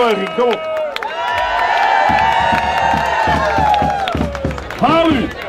Buiging. Kom op. U.